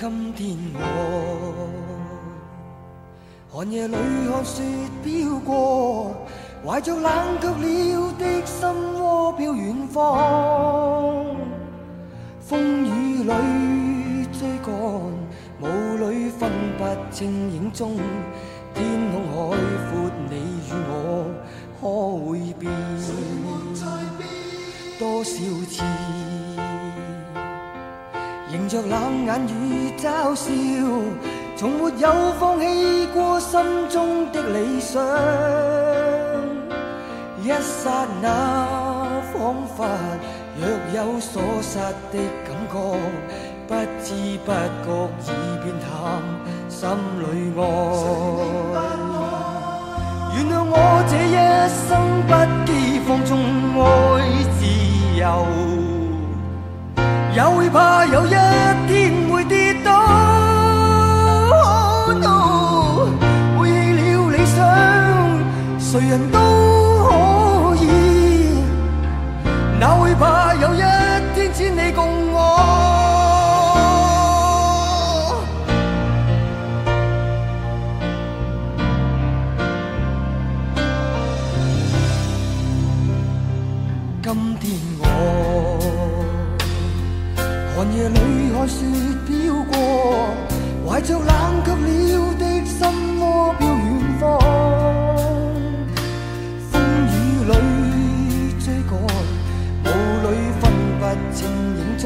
今天我寒夜里看雪飘过，怀着冷却了的心窝飘远方。风雨里追赶，雾里分不清影踪。天空海阔，你与我可会变？多少次？迎着冷眼与嘲笑，从没有放弃过心中的理想。一刹那，仿佛若有所失的感觉，不知不觉已变淡，心里爱。原谅我这一生不羁放纵爱自由。也会怕有一天会跌倒，背弃了理想，谁人都可以。哪会怕有一天只你雪飘过，怀着冷却了的心窝飘远方。风雨里追赶，雾里分不清影踪。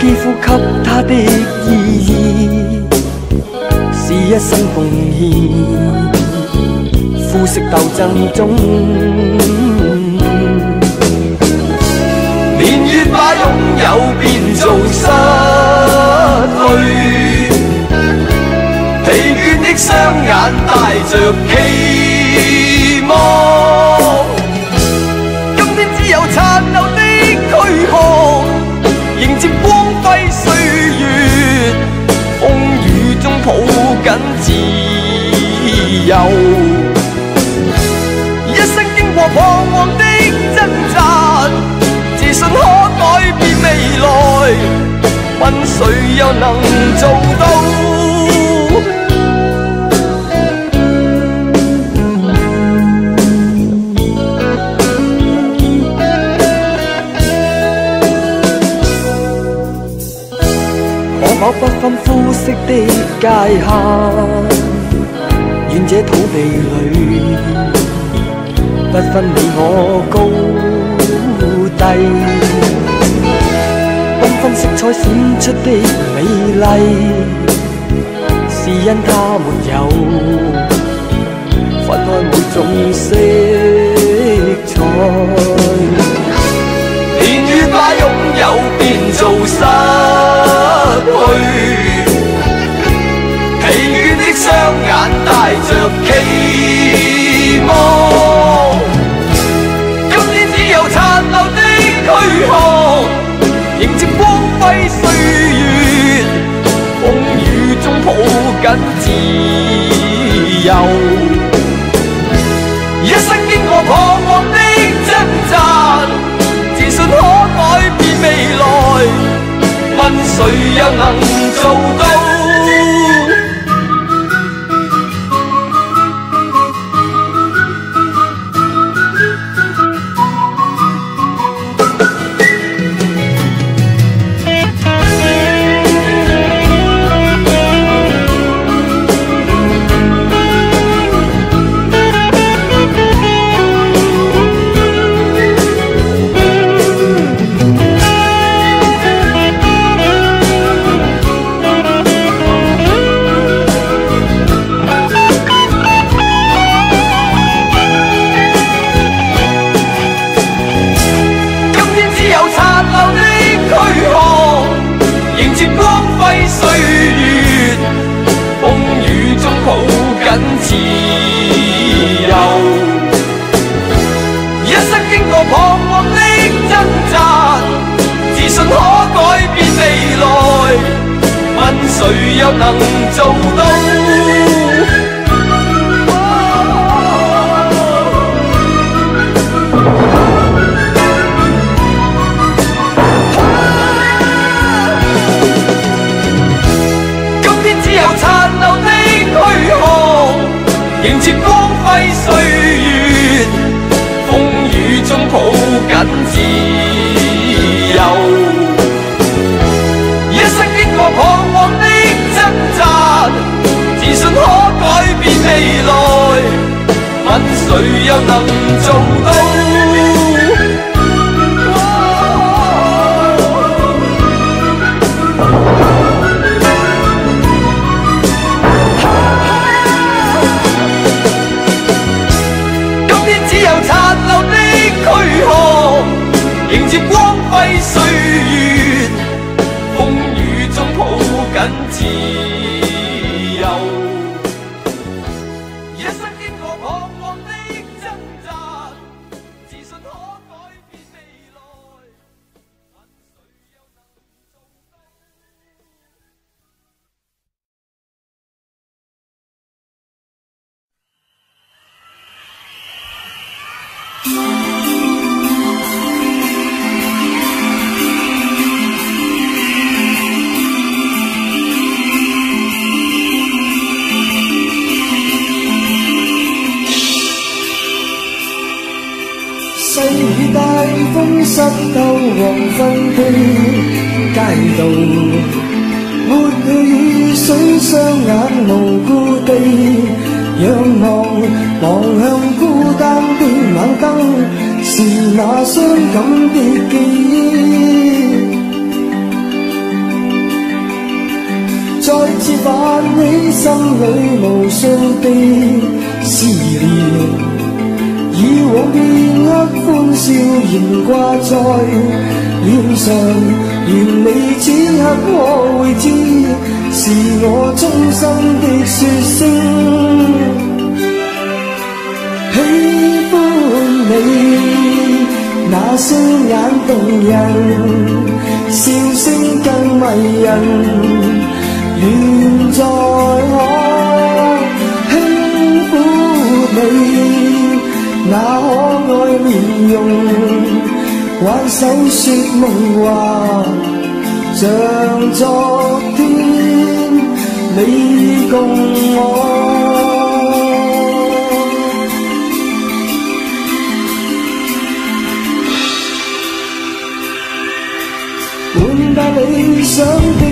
黑色肌肤给他的意义，是一生奉献。肤色斗争中，年月把拥有变做失去，疲倦的双眼带着期接光辉岁月，风雨中抱紧自由。一生经过彷徨的挣扎，自信可改变未来，问谁又能做到？可否不分肤色的界限？愿这土地里不分你我高低，缤纷色彩闪出的美丽，是因它没有分开每种色彩。年月把拥有变做失去。疲倦的雙眼帶着期望，今天只有殘留的軀殼，迎接光輝歲月，風雨中抱緊自由。一生經過彷誰又能做到？緊自伤的思念以往片刻欢笑仍挂在脸上愿你此刻可会知是我衷心的说声喜欢你那双眼动人笑声更迷人愿在你那可愛面容，挽手說夢話，像昨天你共我。本不理想的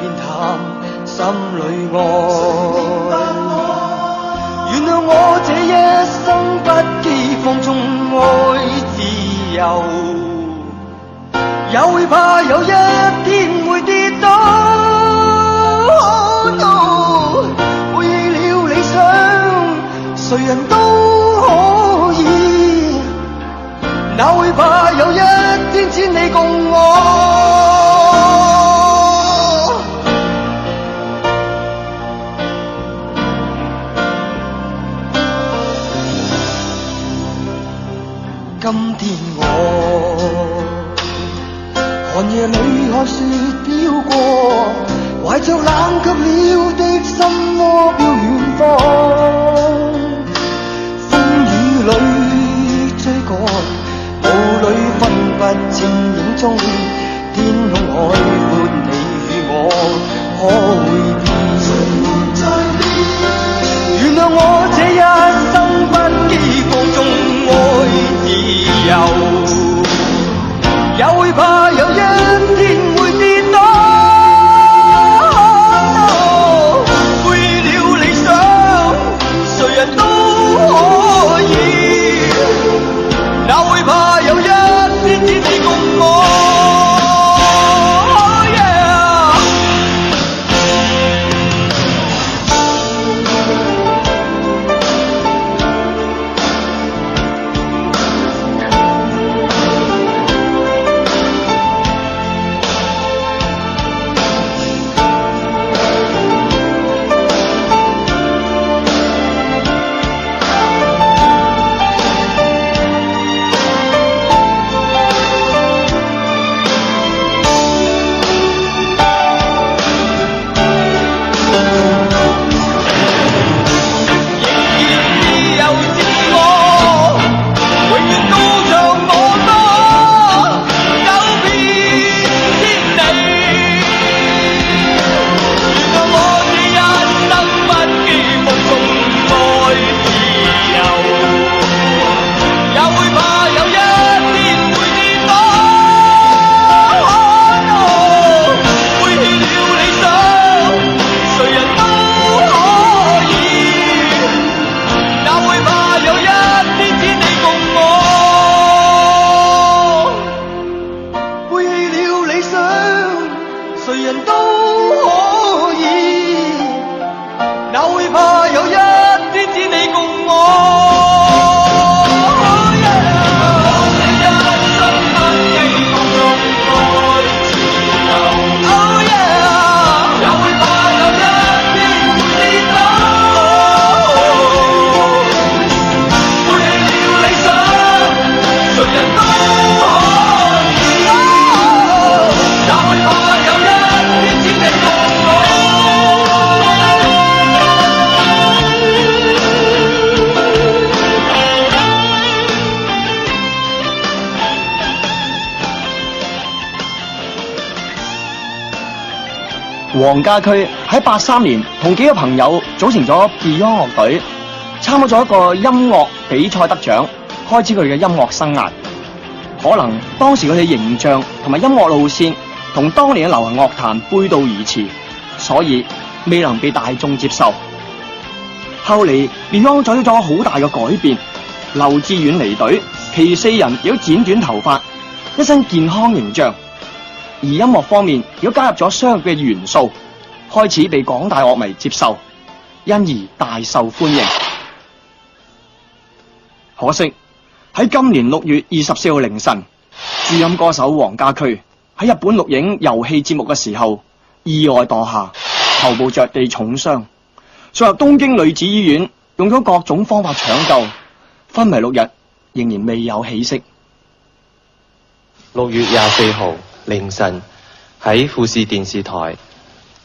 已變淡，心里愛。原谅我這一生不羈放縱愛自由，也會怕有一天會跌倒。Oh no，背棄了理想，誰人都可以，哪會怕有一天只你共我？今天我寒夜里看雪飘过，怀着冷却了的心窝飘远方。风雨里追赶，雾里分不清影踪。天空海阔，你与我可会变？原谅我这一。自由，也会怕家駒喺八三年同幾個朋友組成咗 Beyond 樂隊，參加咗一個音樂比賽得獎，開始佢哋嘅音樂生涯。可能當時佢哋形象同埋音樂路線同當年嘅流行樂壇背道而馳，所以未能被大眾接受。後嚟 Beyond 做咗咗好大嘅改變，劉志遠離隊，其餘四人亦都剪短頭髮，一身健康形象。而音樂方面亦都加入咗商业嘅元素，開始被廣大樂迷接受，因而大受歡迎。可惜喺今年六月二十四號凌晨，驻音歌手黃家驹喺日本錄影遊戲節目嘅時候意外墮下，頭部着地重傷，送入東京女子醫院，用咗各種方法搶救，昏迷六日，仍然未有起色。六月廿四號凌晨喺富士電視台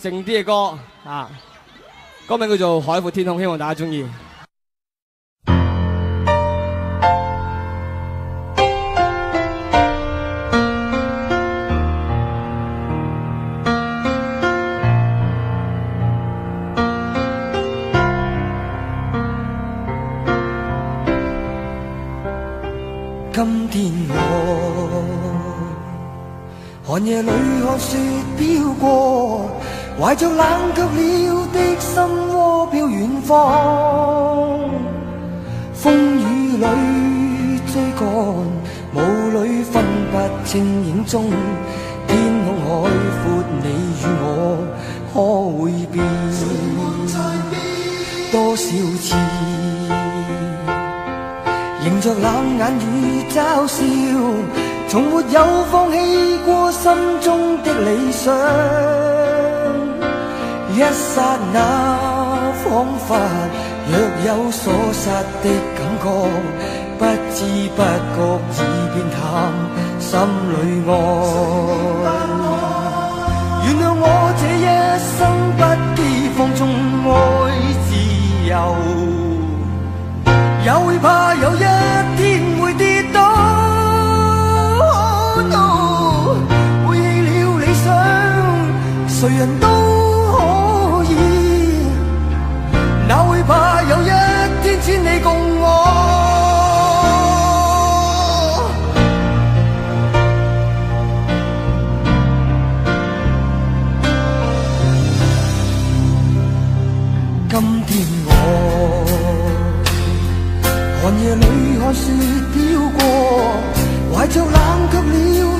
靜啲嘅歌啊，歌名叫做《海闊天空》，希望大家中意。今天我寒夜裏看雪飄過，懷着冷卻了的心窩飄遠方。風雨里追趕，霧裏分不清影蹤。天空海闊，你與我可會變？多少次？迎着冷眼與嘲笑，從沒有放棄過心中的理想。一刹那，彷彿若有所失的感觉，不知不觉已变淡，心里爱。原谅我这一生不羁放纵爱自由。也会怕有一天会跌倒。Oh no，背棄了理想，谁人都天千里共我？今天我。寒夜里看雪飘过，怀着冷却了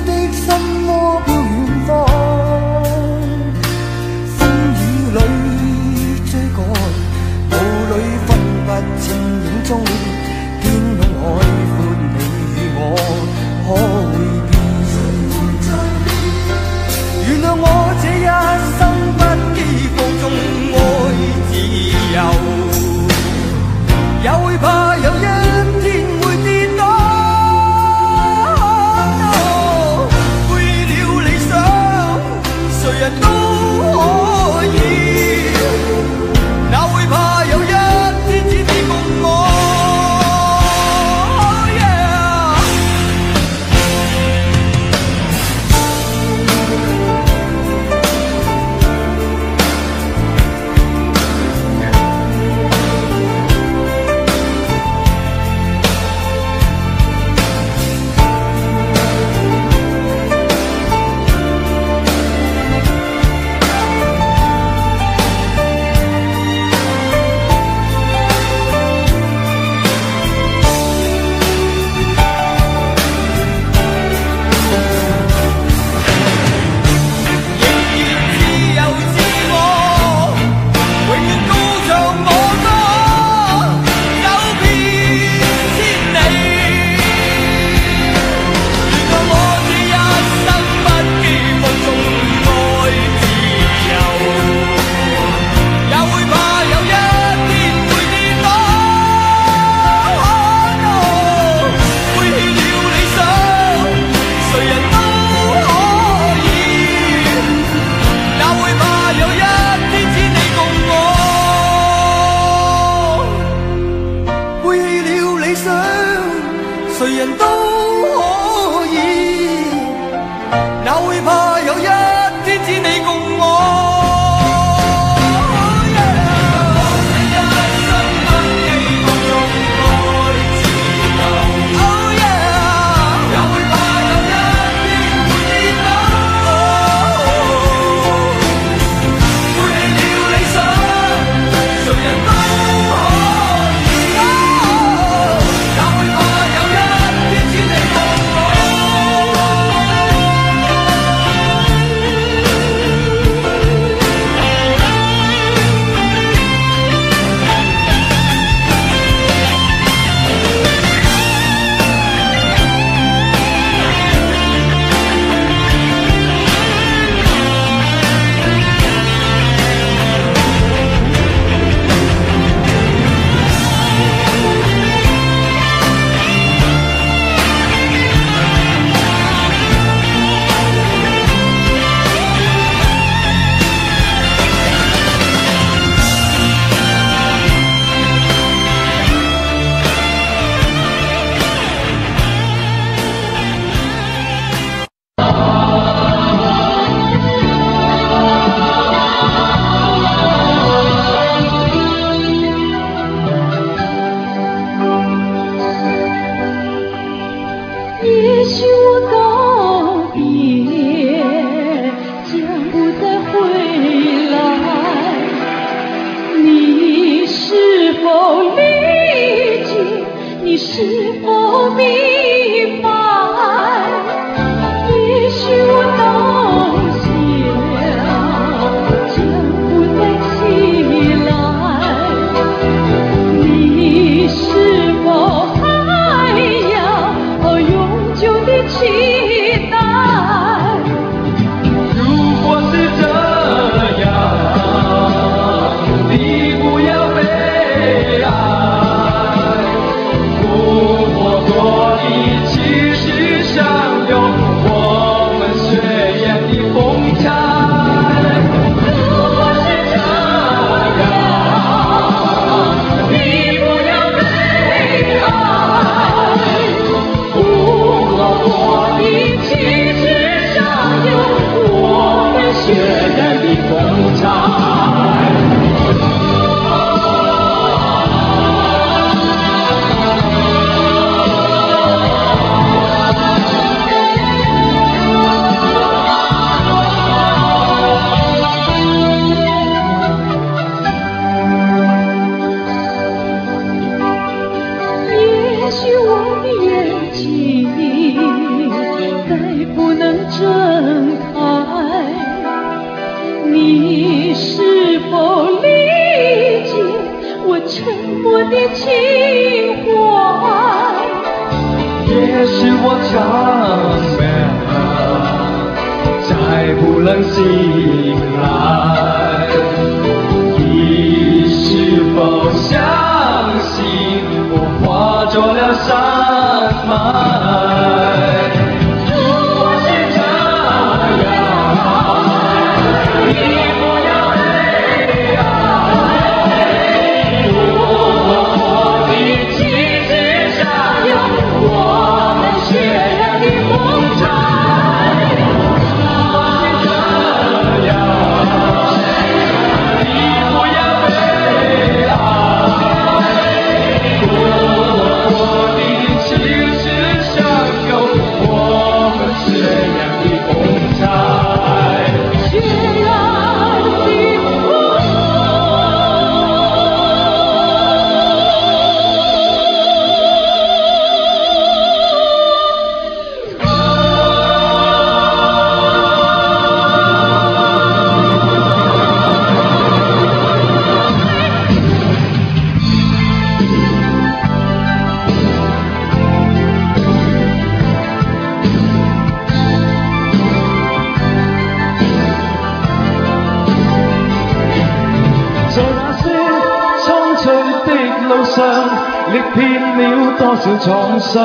多少創傷，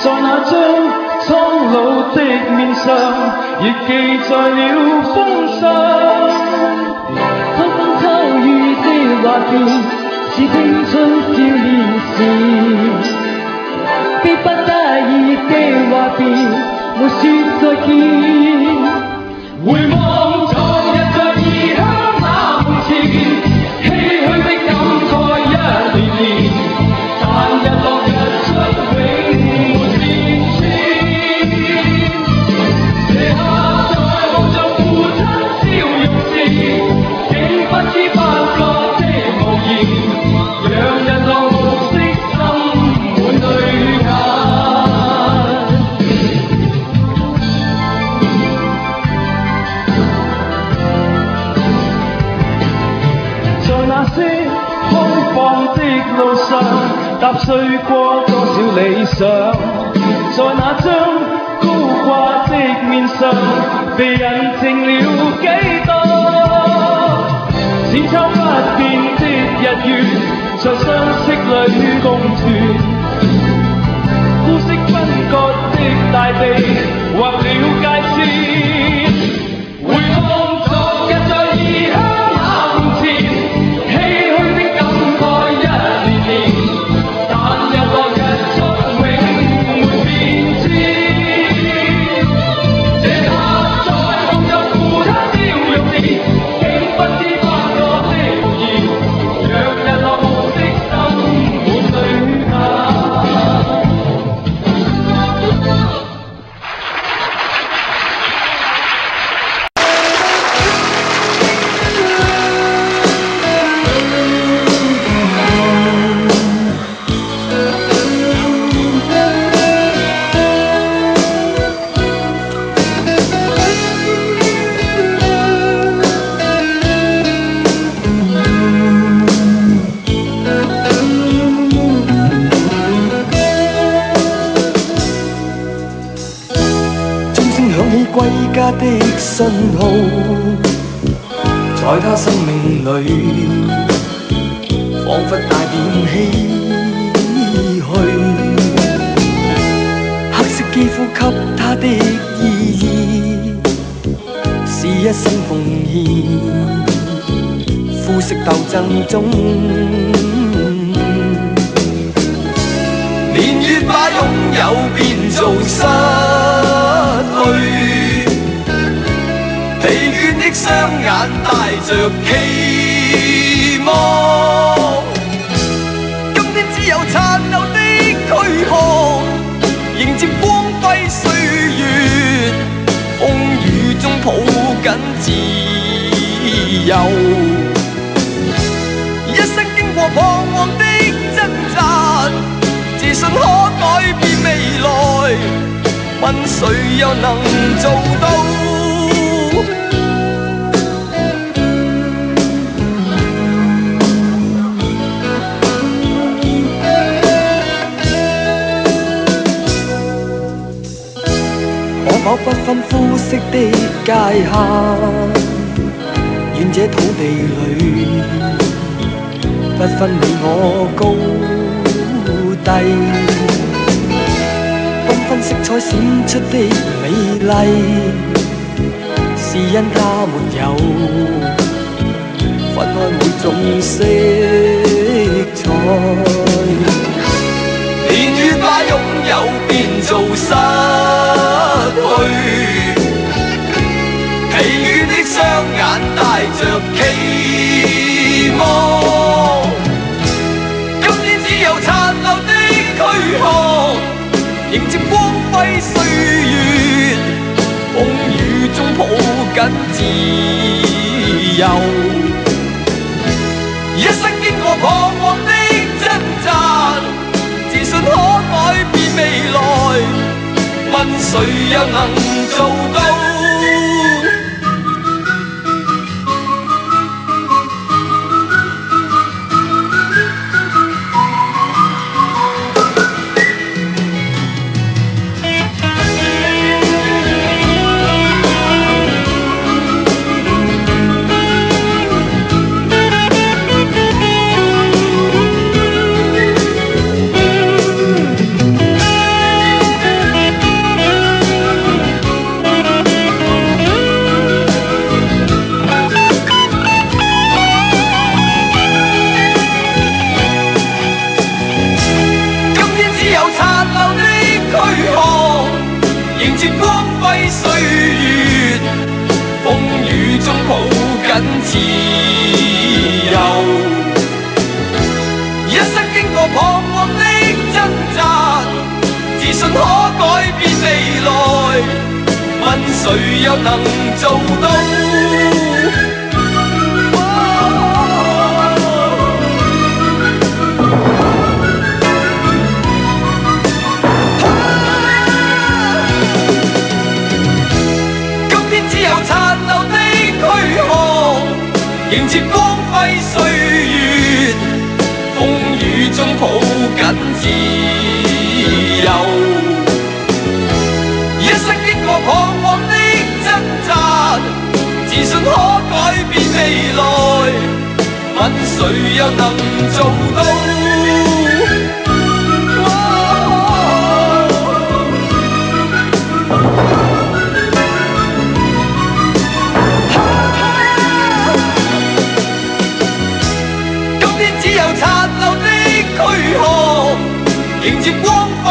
在那張蒼老的面上，亦記載了風霜。偷風偷雨的畫面，是青春少年時，迫不得已的話別，沒説再見。回望。过多少理想，在那张高挂的面上，被印证了几多？此秋不变的日月，在相识里共存。枯色分割的大地，画了界线，回望。你我高低，缤紛色彩閃出的美麗，是因它沒有分開每種色彩。年月把擁有變做失去，疲倦的雙眼帶着期望。接光輝歲月，風雨中抱緊自由。一生經過彷徨的掙扎，自信可改變未來，問誰又能做到？又能做到？今天只有殘留的軀殼，迎接光輝歲未來，問誰又能做到？今天只有殘留的軀殼，迎接光輝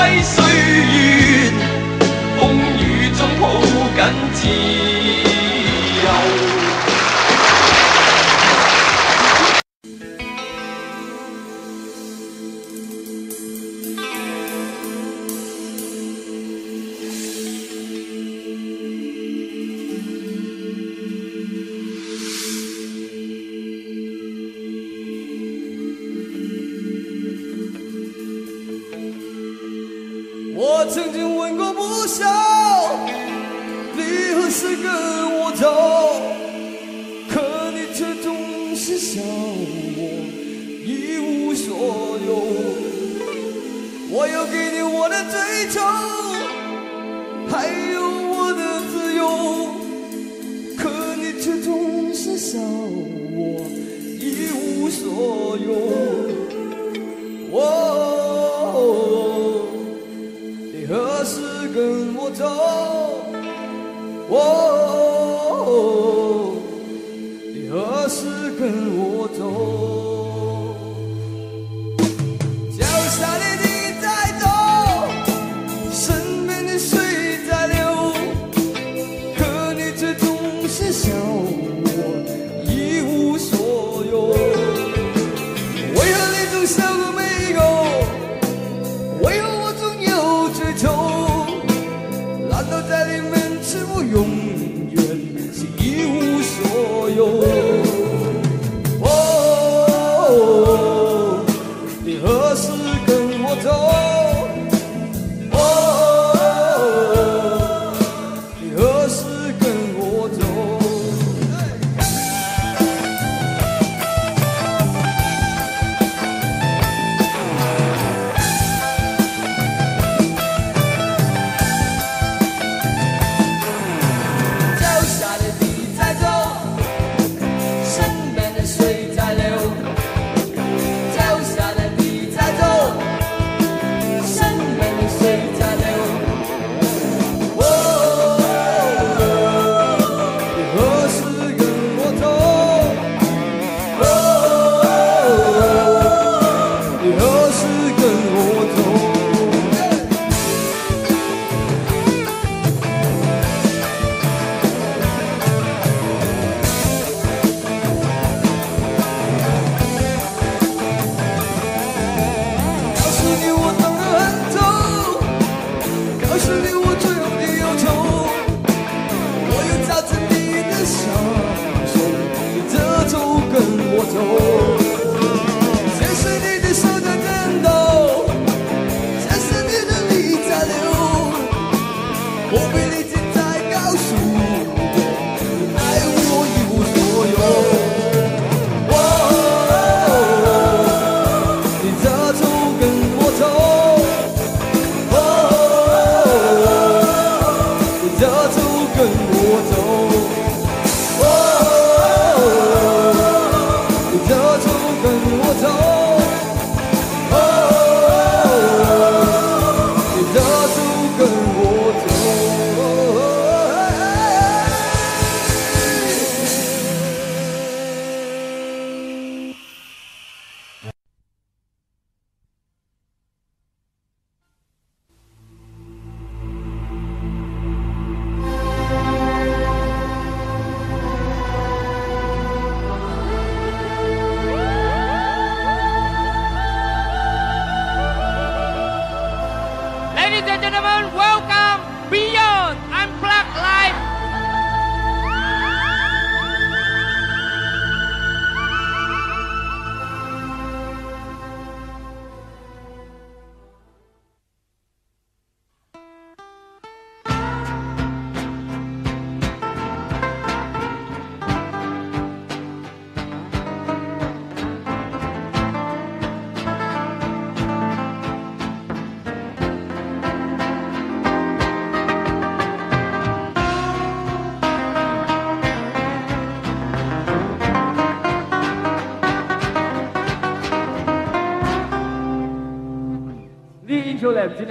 estaré.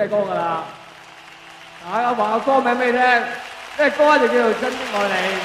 隻歌㗎啦。啊，我話個歌名俾你聽，呢隻歌就叫《真的愛你》。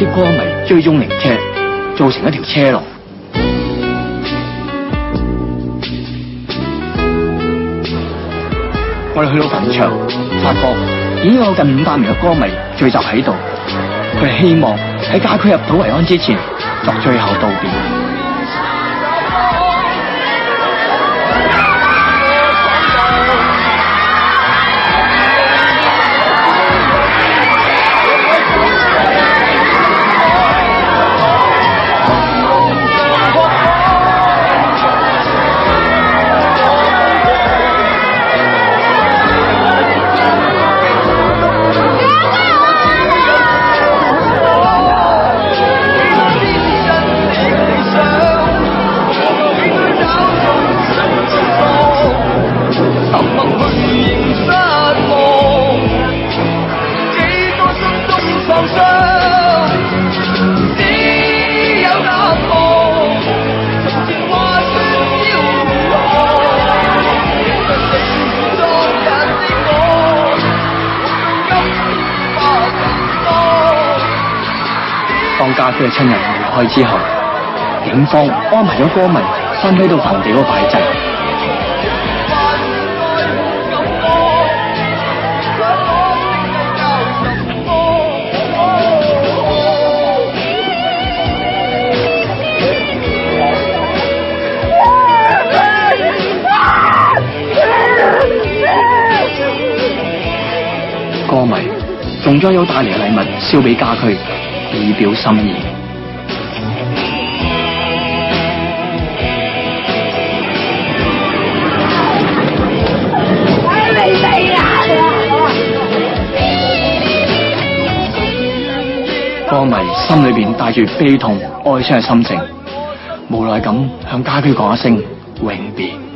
啲歌迷追踪灵车造成一条车路我哋去到坟场发觉已经有近五百名嘅歌迷聚集喺度佢哋希望喺假区入土为安之前作最后道别嘅亲人離開之後，警方安排咗歌迷分批到墳地嗰度擺祭。歌迷仲將有帶嚟嘅禮物燒俾家駒，以表心意。歌迷心里边带住悲痛、哀伤嘅心情，无奈咁向家驹讲一声永别。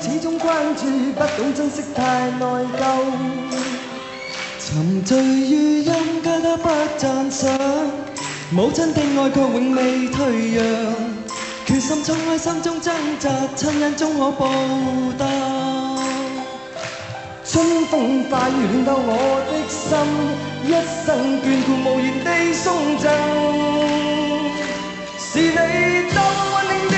始終關注，不懂珍惜太內疚。沉醉於音階，他不讚賞，母親的愛卻永未退讓。決心冲开心中掙扎，親恩终可報答。春風化雨暖透我的心，一生眷顧無言地送赠。是你多麼溫馨的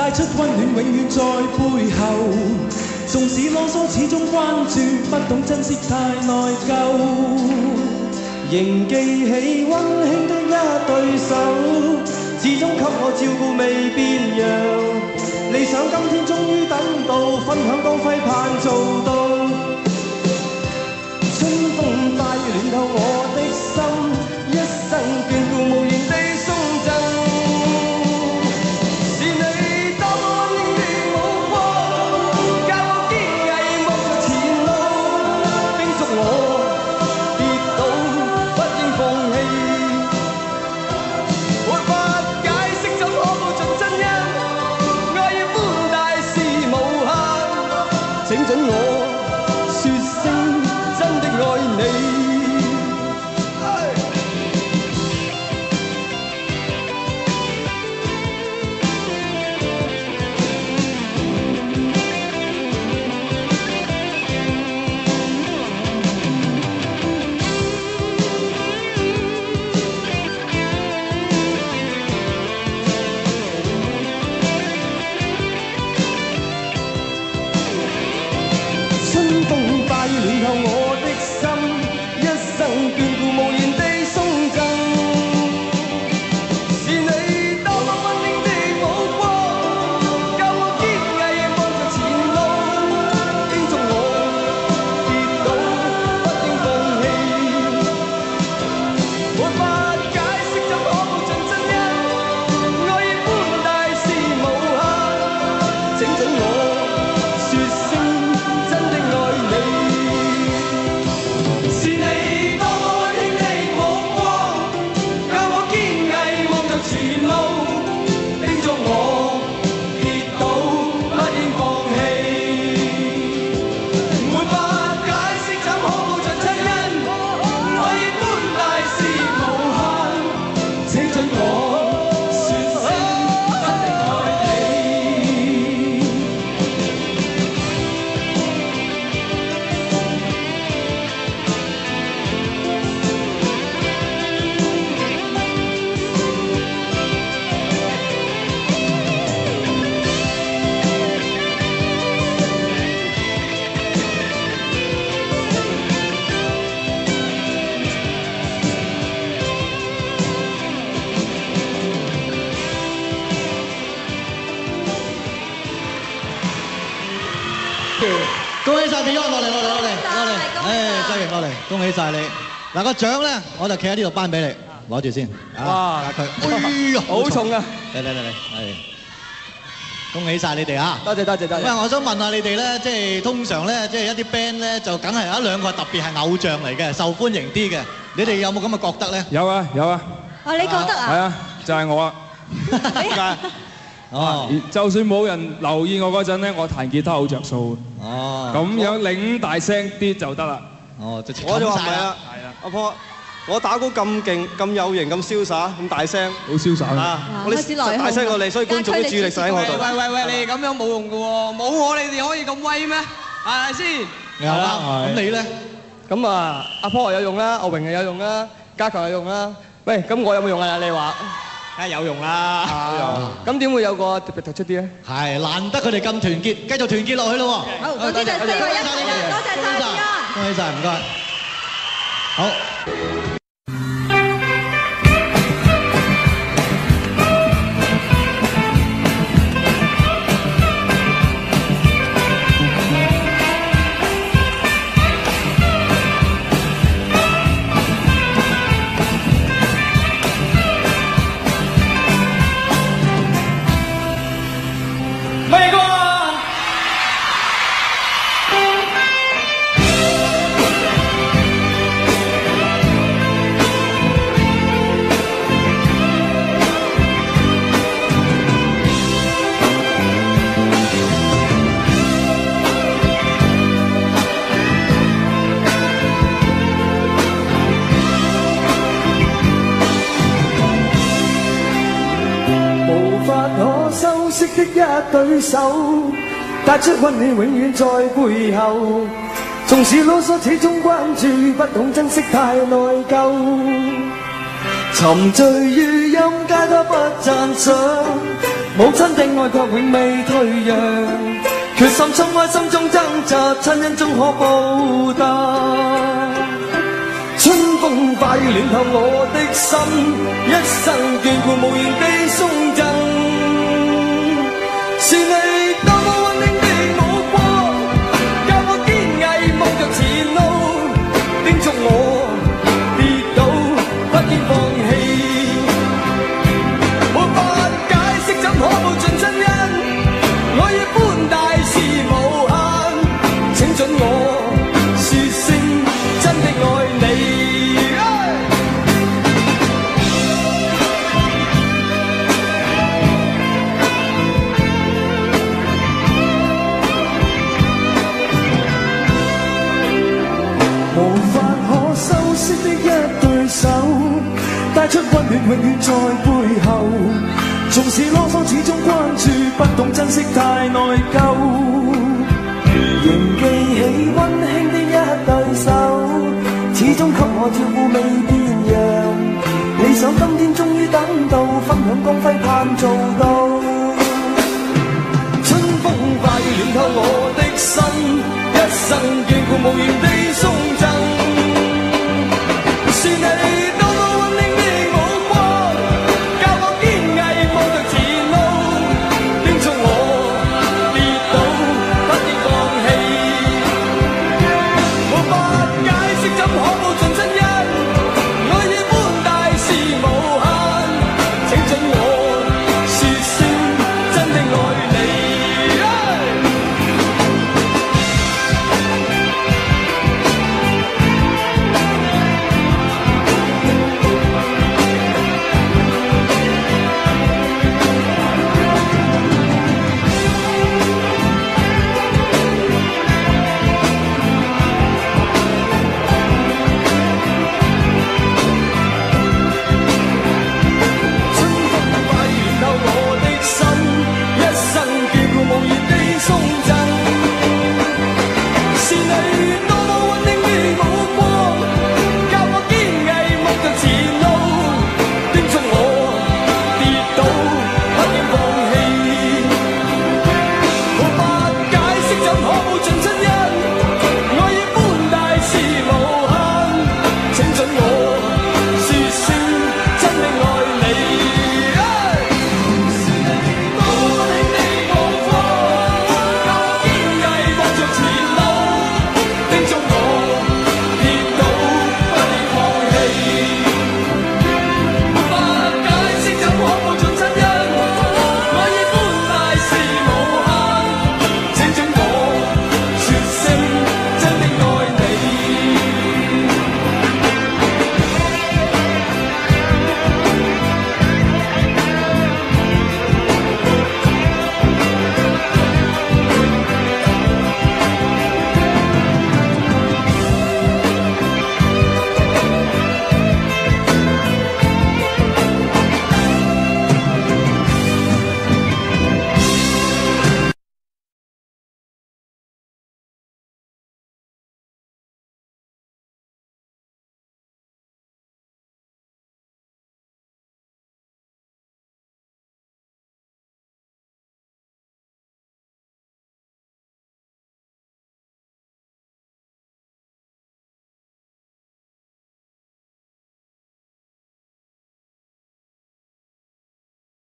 带出温暖永远在背后。纵使啰嗦，始终关注，不懂珍惜太内疚。仍记起温馨的一对手，始终给我照顾未变样。理想今天终于等到，分享光辉盼做到。春风带雨暖透我恭喜晒你。嗱個獎咧，我就企喺呢度頒俾你，攞住先。哇加佢，哎呀，好重啊！嚟嚟嚟嚟，係。恭喜晒你哋啊！多謝多謝多謝咁啊，我想問下你哋咧，即係通常咧，即係一啲 band 咧，就梗係有一兩個特別係偶像嚟嘅，受歡迎啲嘅。你哋有冇咁嘅覺得咧？有啊有啊，哦，你覺得啊？係啊，就係我啊。點解？哦，就算冇人留意我嗰陣咧，我彈吉他好着數。哦，咁樣擰大聲啲就得啦。哦，就我就話唔係啦，阿婆，我打鼓咁勁、咁有型、咁瀟灑、咁大聲，好瀟灑啊！我哋大聲過你，所以觀眾嘅注意力就喺我度。喂喂喂，你哋咁樣冇用嘅喎，冇我你哋可以咁威咩？係咪先？係啦，咁你咧？咁啊，阿婆有用啦，阿榮又有用啦，家強有用啦。喂，咁我有冇用啊？你話？梗係有用啦。咁點會有個特別突出啲咧？係難得佢哋咁團結，繼續團結落去咯喎。好，嗰啲就四個一齊啦，多謝。恭喜晒，唔該。好。对手，带出温暖永远在背后。纵使啰嗦，始终关注，不懂珍惜太内疚。沉醉于音阶，他不赞赏。母亲的爱却永未退让。决心冲开心中挣扎，亲恩终可报答。春风化雨暖透我的心，一生眷顾无言地送出温暖永远在背后，纵使啰嗦，始终关注，不懂珍惜太内疚。仍记起温馨的一对手，始终给我照顾未变样。理想今天终于等到，分享光辉盼做到。春风化雨暖透我的心，一生眷顾无言的